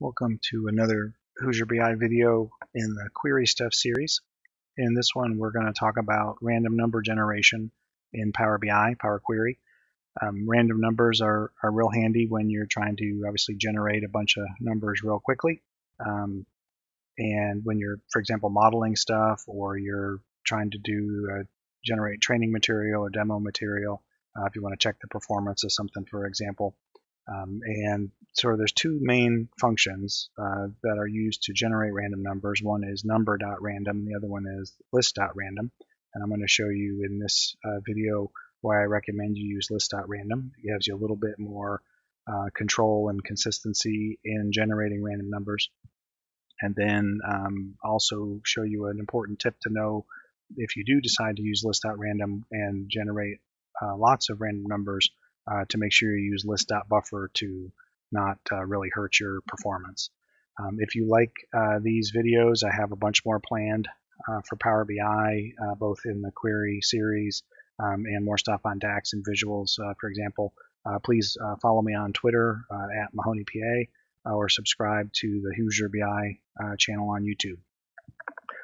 Welcome to another Hoosier BI video in the Query Stuff series. In this one, we're going to talk about random number generation in Power BI, Power Query. Um, random numbers are, are real handy when you're trying to obviously generate a bunch of numbers real quickly. Um, and when you're, for example, modeling stuff or you're trying to do uh, generate training material or demo material, uh, if you want to check the performance of something, for example, um, and so there's two main functions uh, that are used to generate random numbers. One is number.random, the other one is list.random. And I'm going to show you in this uh, video why I recommend you use list.random. It gives you a little bit more uh, control and consistency in generating random numbers. And then um, also show you an important tip to know if you do decide to use list.random and generate uh, lots of random numbers, uh, to make sure you use list.buffer to not uh, really hurt your performance. Um, if you like uh, these videos, I have a bunch more planned uh, for Power BI, uh, both in the query series um, and more stuff on DAX and visuals, uh, for example. please follow me on Twitter at MahoneyPA or subscribe to the Hoosier BI channel on YouTube.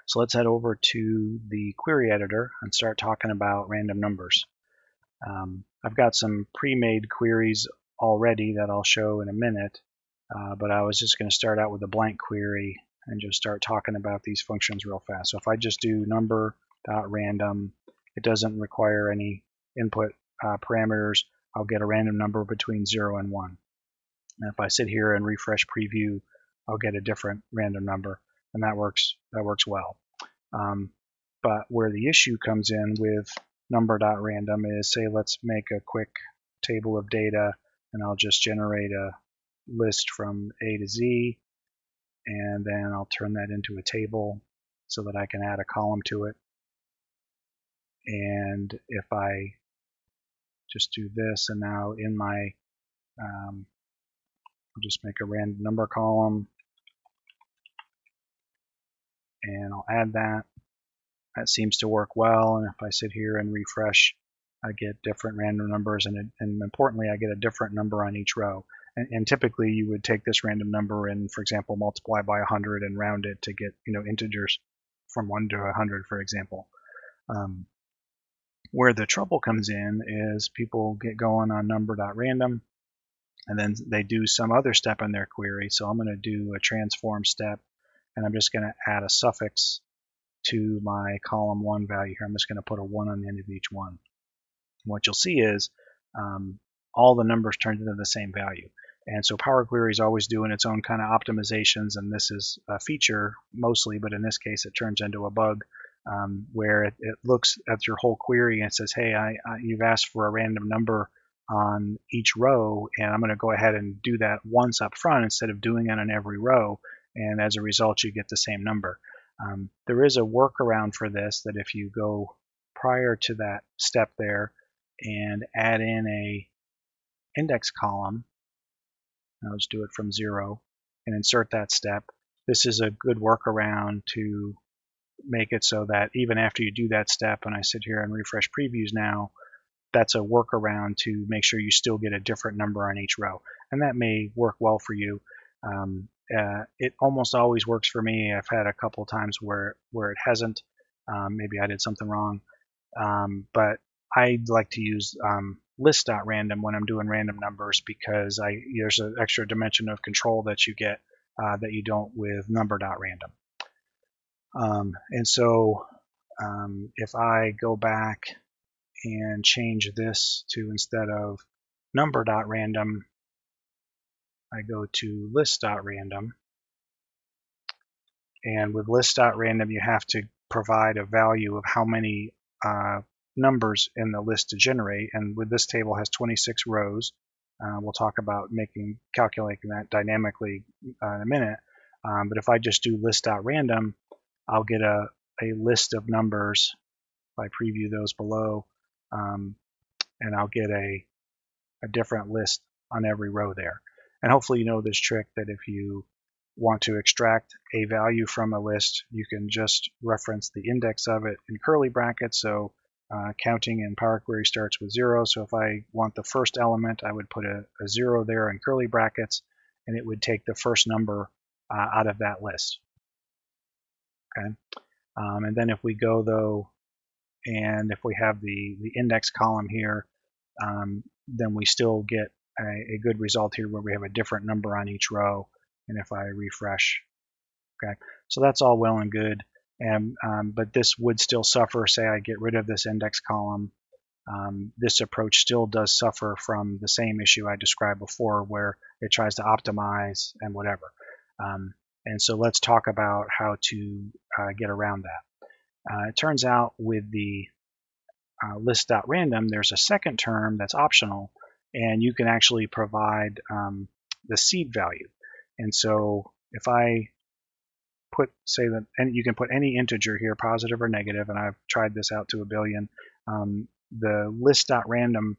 So let's head over to the query editor and start talking about random numbers. Um, I've got some pre-made queries already that I'll show in a minute, uh, but I was just going to start out with a blank query and just start talking about these functions real fast. So if I just do number dot random, it doesn't require any input uh, parameters. I'll get a random number between 0 and 1. And if I sit here and refresh preview, I'll get a different random number, and that works that works well. Um, but where the issue comes in with number.random is say let's make a quick table of data and I'll just generate a list from A to Z and then I'll turn that into a table so that I can add a column to it. And if I just do this and now in my, um, I'll just make a random number column and I'll add that that seems to work well. And if I sit here and refresh, I get different random numbers, and, and importantly, I get a different number on each row. And, and, typically, you would take this random number and, for example, multiply by 100 and round it to get you know integers from 1 to 100, for example. Um, where the trouble comes in is people get going on number.random, and then they do some other step in their query. So I'm going to do a transform step, and I'm just going to add a suffix to my column one value here. I'm just going to put a one on the end of each one. what you'll see is um, all the numbers turned into the same value. And so Power Query is always doing its own kind of optimizations, and this is a feature mostly, but in this case it turns into a bug um, where it, it, looks at your whole query and says, hey, I, I, you've asked for a random number on each row, and I'm going to go ahead and do that once up front instead of doing it on every row, and as a result you get the same number. Um, there is a workaround for this that if you go prior to that step there and add in a index column, I'll just do it from zero and insert that step. This is a good workaround to make it so that even after you do that step, and I sit here and refresh previews now, that's a workaround to make sure you still get a different number on each row. And that may work well for you. Um, uh, it almost always works for me. I've had a couple times where where it hasn't. Um, maybe I did something wrong, um, but I like to use um, list.random when I'm doing random numbers because I there's an extra dimension of control that you get uh, that you don't with number.random. Um, and so um, if I go back and change this to instead of number.random, I go to list.random. And with list.random, you have to provide a value of how many uh, numbers in the list to generate. And with this table has 26 rows. Uh, we'll talk about making calculating that dynamically uh, in a minute. Um, but if I just do list.random, I'll get a, a list of numbers. If I preview those below, um, and I'll get a, a different list on every row there. And hopefully you know this trick that if you want to extract a value from a list, you can just reference the index of it in curly brackets. So uh, counting in Power Query starts with zero. So if I want the first element, I would put a, a zero there in curly brackets. and it would take the first number uh, out of that list. Okay, um, and then if we go though, and if we have the the index column here, um, then we still get a, a, good result here where we have a different number on each row. And if I refresh, okay, so that's all well and good. And um, but this would still suffer. Say I get rid of this index column. Um, this approach still does suffer from the same issue I described before, where it tries to optimize and whatever. Um, and so let's talk about how to uh, get around that. Uh, it turns out with the uh, list.random, there's a second term that's optional, and you can actually provide um, the seed value. And so if I put, say that, and you can put any integer here, positive or negative, and I've tried this out to a billion. Um, the list.random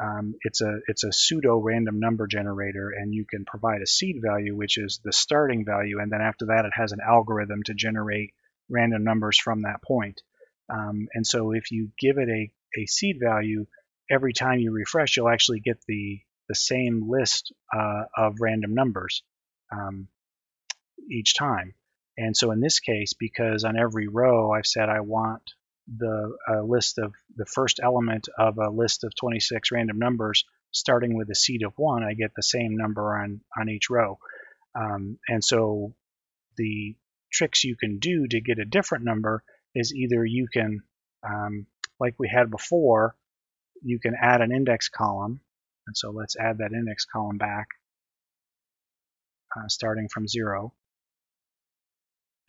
um, it's a it's a pseudo random number generator, and you can provide a seed value, which is the starting value, and then after that, it has an algorithm to generate random numbers from that point. Um, and so, if you give it a a seed value, every time you refresh, you'll actually get the the same list uh, of random numbers um, each time. And so in this case, because on every row I've said I want the uh, list of the first element of a list of 26 random numbers starting with a seed of one, I get the same number on, on each row. Um, and so the tricks you can do to get a different number is either you can, um, like we had before, you can add an index column. And so let's add that index column back, uh, starting from zero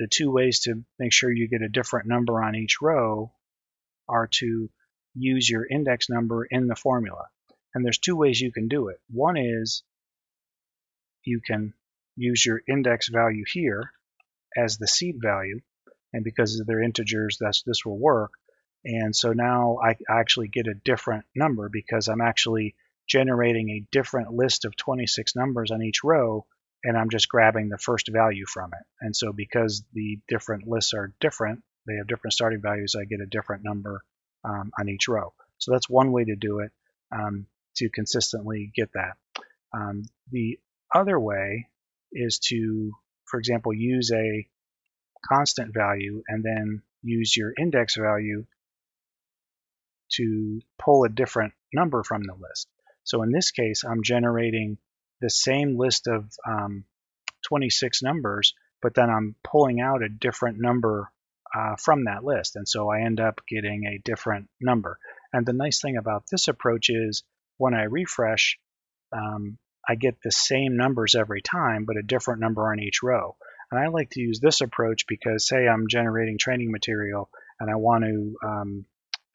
the two ways to make sure you get a different number on each row are to use your index number in the formula. And there's two ways you can do it. One is you can use your index value here as the seed value, and because they're integers, that's, this will work. And so now I actually get a different number because I'm actually generating a different list of 26 numbers on each row and I'm just grabbing the first value from it. And so because the different lists are different, they have different starting values, I get a different number um, on each row. So that's one way to do it um, to consistently get that. Um, the other way is to, for example, use a constant value and then use your index value to pull a different number from the list. So in this case, I'm generating the same list of um, 26 numbers, but then I'm pulling out a different number uh, from that list. And so I end up getting a different number. And the nice thing about this approach is when I refresh, um, I get the same numbers every time, but a different number on each row. And I like to use this approach because, say, I'm generating training material and I want to um,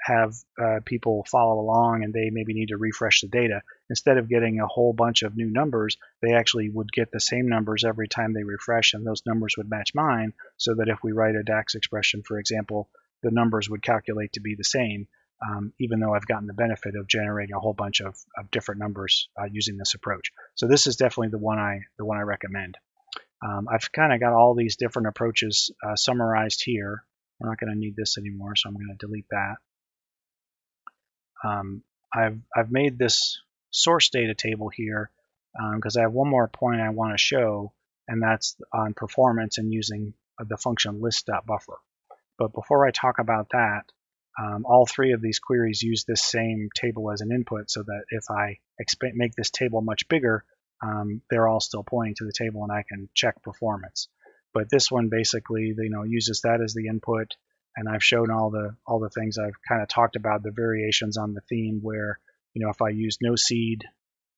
have uh, people follow along and they maybe need to refresh the data. Instead of getting a whole bunch of new numbers, they actually would get the same numbers every time they refresh, and those numbers would match mine, so that if we write a DAX expression, for example, the numbers would calculate to be the same, um, even though I've gotten the benefit of generating a whole bunch of, of different numbers uh, using this approach. So this is definitely the one I the one I recommend. Um, I've kind of got all these different approaches uh, summarized here. We're not going to need this anymore, so I'm going to delete that. Um, I've, I've made this source data table here because um, I have one more point I want to show, and that's on performance and using the function list.buffer. But before I talk about that, um, all three of these queries use this same table as an input so that if I make this table much bigger, um, they're all still pointing to the table and I can check performance. But this one basically, you know, uses that as the input and I've shown all the all the things I've kind of talked about the variations on the theme where you know if I use no seed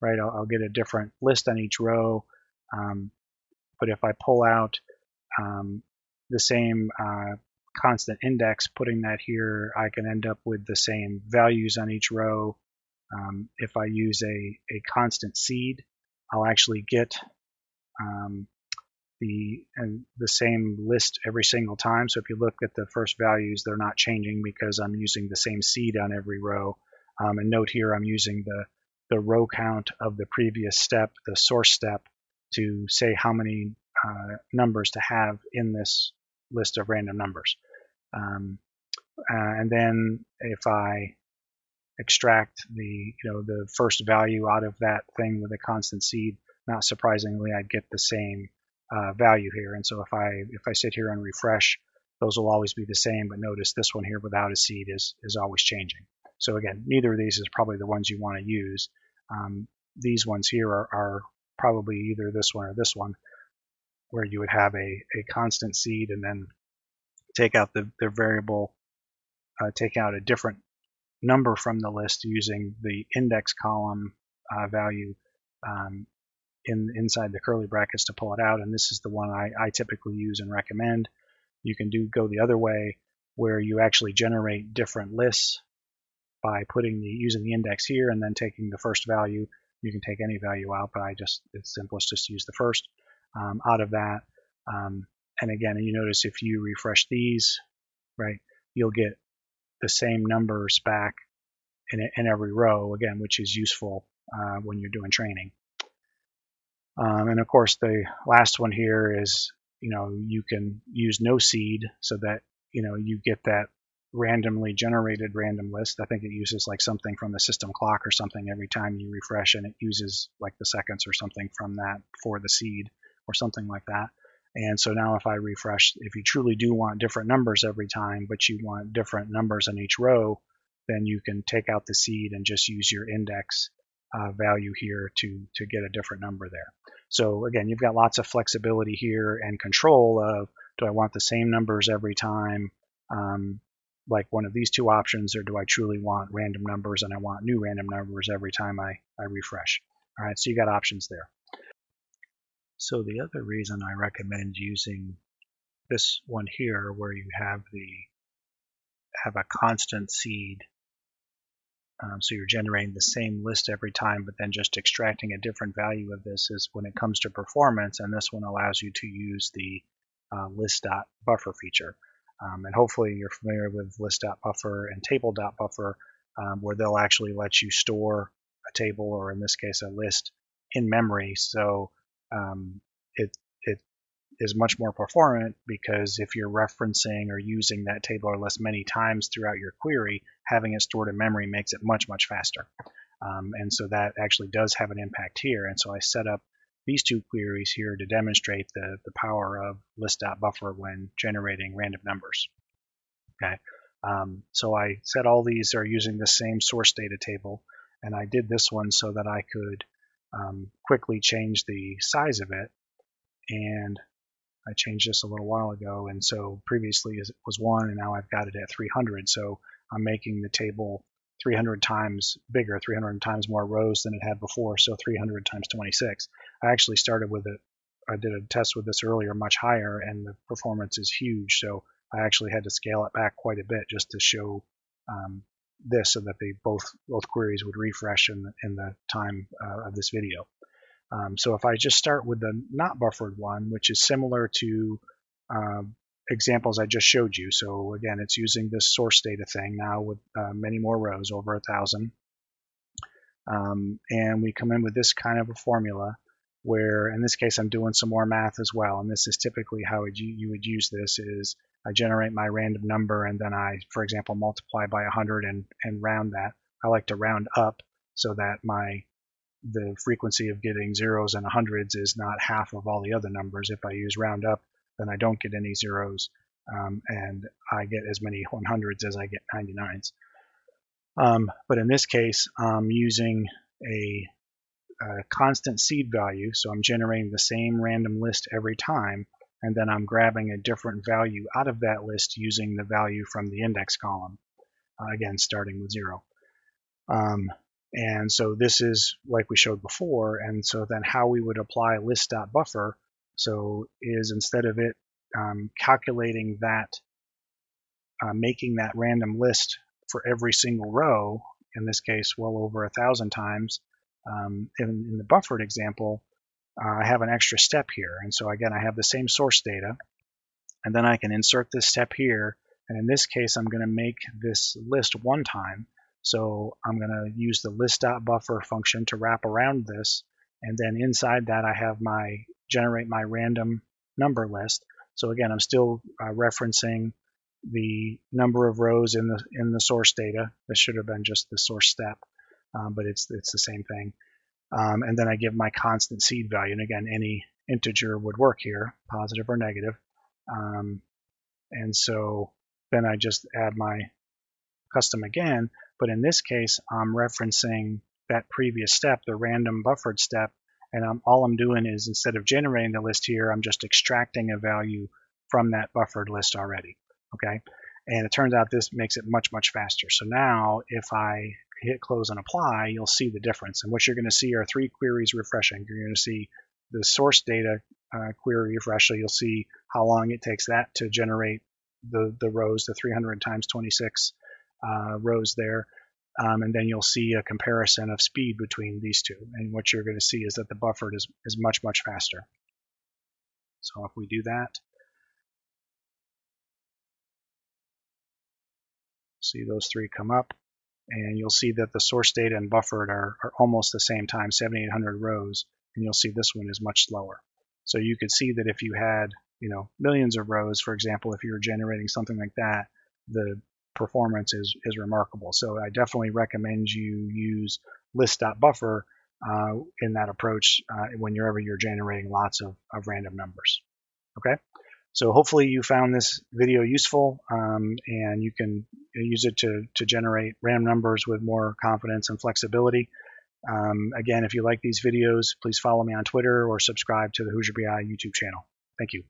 right I'll, I'll get a different list on each row. Um, but if I pull out um, the same uh, constant index putting that here I can end up with the same values on each row. Um, if I use a, a constant seed I'll actually get um, the and the same list every single time. So if you look at the first values, they're not changing because I'm using the same seed on every row. Um, and note here I'm using the the row count of the previous step, the source step, to say how many uh, numbers to have in this list of random numbers. Um, uh, and then if I extract the you know the first value out of that thing with a constant seed, not surprisingly, I'd get the same uh, value here. And so if I if I sit here and refresh, those will always be the same. But notice this one here without a seed is is always changing. So again, neither of these is probably the ones you want to use. Um, these ones here are, are probably either this one or this one, where you would have a, a constant seed and then take out the, the variable, uh, take out a different number from the list using the index column uh, value um, in inside the curly brackets to pull it out. And this is the one I, I typically use and recommend. You can do go the other way where you actually generate different lists by putting the using the index here and then taking the first value. You can take any value out, but I just it's simplest just to use the first um, out of that. Um, and again, you notice if you refresh these, right, you'll get the same numbers back in, in every row again, which is useful uh, when you're doing training. Um, and of course, the last one here is, you know, you can use no seed so that, you know, you get that randomly generated random list. I think it uses like something from the system clock or something every time you refresh, and it uses like the seconds or something from that for the seed or something like that. And so now if I refresh, if you truly do want different numbers every time, but you want different numbers in each row, then you can take out the seed and just use your index uh, value here to, to get a different number there. So again, you've got lots of flexibility here and control of, do I want the same numbers every time? Um, like one of these two options, or do I truly want random numbers and I want new random numbers every time I, I refresh? All right, so you got options there. So the other reason I recommend using this one here, where you have the have a constant seed, um, so you're generating the same list every time, but then just extracting a different value of this is when it comes to performance, and this one allows you to use the uh, list.buffer feature. Um, and hopefully you're familiar with list.buffer and table.buffer, um, where they'll actually let you store a table, or in this case, a list in memory. So um, it, it is much more performant because if you're referencing or using that table or list many times throughout your query, having it stored in memory makes it much, much faster. Um, and so that actually does have an impact here. And so I set up these two queries here to demonstrate the, the power of list.buffer when generating random numbers. Okay, um, so I said all these are using the same source data table, and I did this one so that I could um, quickly change the size of it. And I changed this a little while ago, and so previously it was one, and now I've got it at 300. So I'm making the table 300 times bigger, 300 times more rows than it had before, so 300 times 26. I actually started with it, I did a test with this earlier much higher, and the performance is huge, so I actually had to scale it back quite a bit just to show um, this so that they both both queries would refresh in the, in the time uh, of this video. Um, so if I just start with the not buffered one, which is similar to uh, examples I just showed you. So again, it's using this source data thing now with uh, many more rows, over a thousand. Um, and we come in with this kind of a formula where in this case I'm doing some more math as well. And this is typically how you would use this is I generate my random number and then I, for example, multiply by 100 and, and round that. I like to round up so that my the frequency of getting zeros and hundreds is not half of all the other numbers. If I use round up, then I don't get any zeros, um, and I get as many 100s as I get 99s. Um, but in this case, I'm using a, a, constant seed value, so I'm generating the same random list every time, and then I'm grabbing a different value out of that list using the value from the index column, uh, again starting with zero. Um, and so this is like we showed before, and so then how we would apply list.buffer so is instead of it um, calculating that, uh, making that random list for every single row, in this case, well over a thousand times, um, in, in, the buffered example, uh, I have an extra step here. And so again, I have the same source data, and then I can insert this step here. And in this case, I'm going to make this list one time. So I'm going to use the list.buffer function to wrap around this. And then inside that, I have my generate my random number list. So again, I'm still uh, referencing the number of rows in the in the source data. This should have been just the source step, um, but it's it's the same thing. Um, and then I give my constant seed value. And again, any integer would work here, positive or negative. Um, and so then I just add my custom again. But in this case, I'm referencing that previous step, the random buffered step. And I'm, all I'm doing is instead of generating the list here, I'm just extracting a value from that buffered list already. Okay. And it turns out this makes it much, much faster. So now if I hit close and apply, you'll see the difference. And what you're going to see are three queries refreshing. You're going to see the source data uh, query refresh, so you'll see how long it takes that to generate the, the rows, the 300 times 26 uh, rows there. Um, and then you'll see a comparison of speed between these two. And what you're going to see is that the buffered is, is much, much faster. So if we do that, see those three come up and you'll see that the source data and buffered are, are almost the same time, 7,800 rows, and you'll see this one is much slower. So you could see that if you had, you know, millions of rows, for example, if you were generating something like that, the performance is, is remarkable. So I definitely recommend you use list.buffer uh, in that approach uh, whenever you're generating lots of, of random numbers. Okay. So hopefully you found this video useful um, and you can use it to, to generate random numbers with more confidence and flexibility. Um, again, if you like these videos, please follow me on Twitter or subscribe to the Hoosier BI YouTube channel. Thank you.